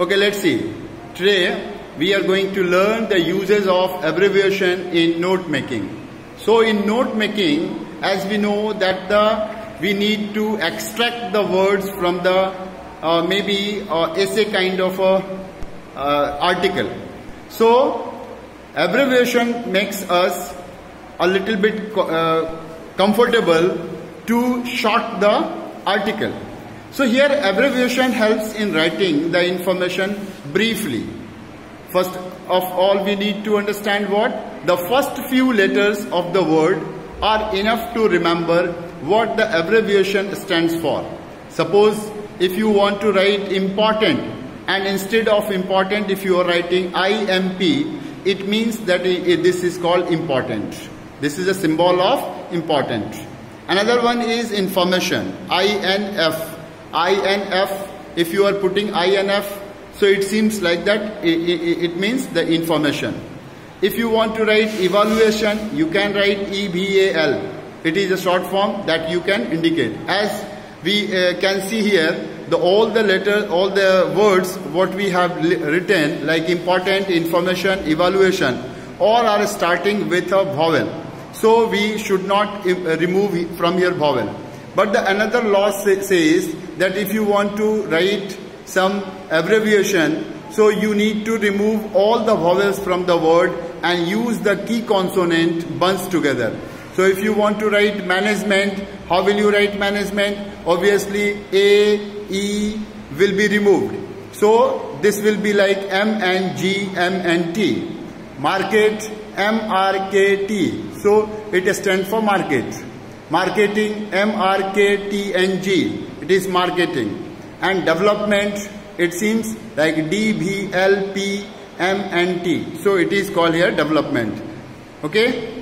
Okay, let's see. Today we are going to learn the uses of abbreviation in note making. So in note making, as we know that the we need to extract the words from the uh, maybe uh, essay kind of a uh, article. So abbreviation makes us a little bit uh, comfortable to short the article. So here abbreviation helps in writing the information briefly. First of all we need to understand what? The first few letters of the word are enough to remember what the abbreviation stands for. Suppose if you want to write important and instead of important if you are writing IMP it means that this is called important. This is a symbol of important. Another one is information INF. INF if you are putting INF so it seems like that it, it, it means the information. If you want to write evaluation you can write EBAL. It is a short form that you can indicate. As we uh, can see here the all the letters all the words what we have written like important information evaluation all are starting with a vowel so we should not uh, remove from here vowel but the another law say, says that if you want to write some abbreviation so you need to remove all the vowels from the word and use the key consonant bunched together so if you want to write management how will you write management? Obviously A, E will be removed. So this will be like M and G, M and T. Market, M, R, K, T. So it stands for market. Marketing, M-R-K-T-N-G, it is marketing. And development, it seems like D, B, L, P, M and T. So it is called here development. Okay.